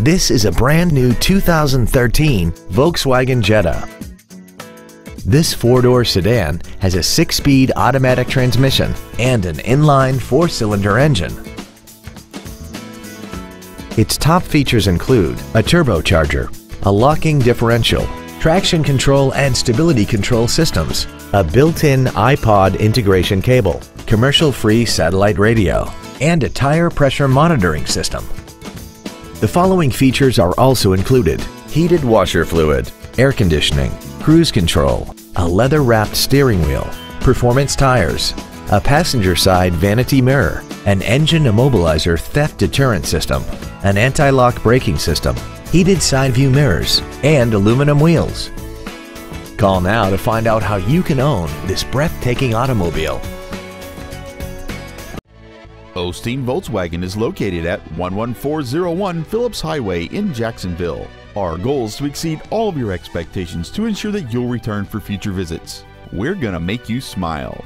This is a brand new 2013 Volkswagen Jetta. This four-door sedan has a six-speed automatic transmission and an inline four-cylinder engine. Its top features include a turbocharger, a locking differential, traction control and stability control systems, a built-in iPod integration cable, commercial-free satellite radio, and a tire pressure monitoring system. The following features are also included. Heated washer fluid, air conditioning, cruise control, a leather-wrapped steering wheel, performance tires, a passenger side vanity mirror, an engine immobilizer theft deterrent system, an anti-lock braking system, heated side view mirrors, and aluminum wheels. Call now to find out how you can own this breathtaking automobile. O'Steen Volkswagen is located at 11401 Phillips Highway in Jacksonville. Our goal is to exceed all of your expectations to ensure that you'll return for future visits. We're going to make you smile.